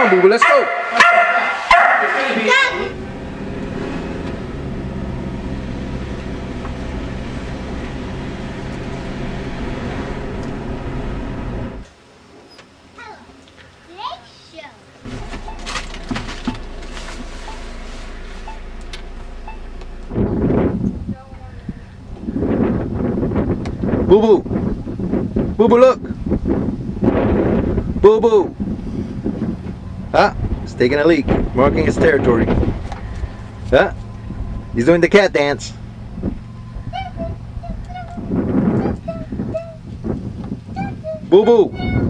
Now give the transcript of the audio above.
on, boo boo. Let's go. Boo boo. Boo boo, look. Boo boo. Ah, he's taking a leak, marking his territory. Ah, he's doing the cat dance. Boo boo.